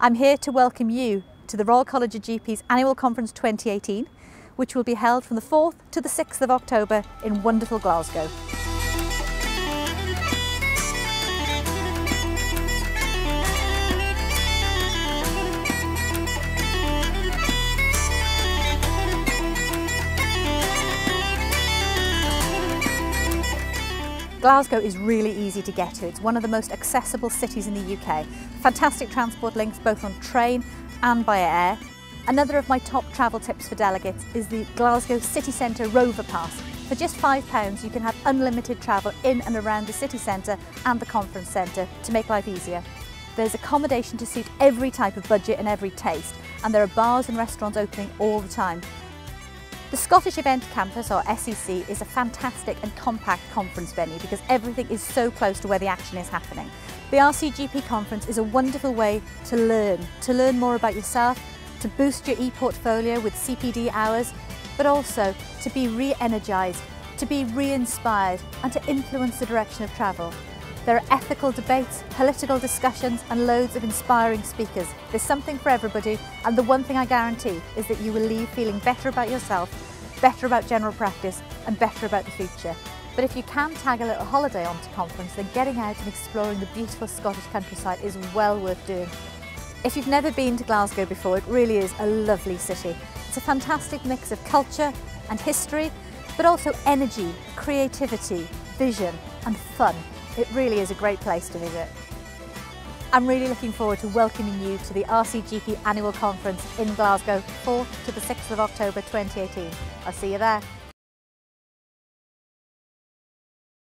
I'm here to welcome you to the Royal College of GP's Annual Conference 2018, which will be held from the 4th to the 6th of October in wonderful Glasgow. Glasgow is really easy to get to. It's one of the most accessible cities in the UK. Fantastic transport links both on train and by air. Another of my top travel tips for delegates is the Glasgow City Centre Rover Pass. For just £5 you can have unlimited travel in and around the city centre and the conference centre to make life easier. There's accommodation to suit every type of budget and every taste and there are bars and restaurants opening all the time. The Scottish Event Campus, or SEC, is a fantastic and compact conference venue because everything is so close to where the action is happening. The RCGP conference is a wonderful way to learn, to learn more about yourself, to boost your e-portfolio with CPD hours, but also to be re-energised, to be re-inspired and to influence the direction of travel. There are ethical debates, political discussions and loads of inspiring speakers. There's something for everybody and the one thing I guarantee is that you will leave feeling better about yourself, better about general practice and better about the future. But if you can tag a little holiday onto conference, then getting out and exploring the beautiful Scottish countryside is well worth doing. If you've never been to Glasgow before, it really is a lovely city. It's a fantastic mix of culture and history, but also energy, creativity, vision and fun. It really is a great place to visit. I'm really looking forward to welcoming you to the RCGP Annual Conference in Glasgow, 4th to the 6th of October 2018. I'll see you there.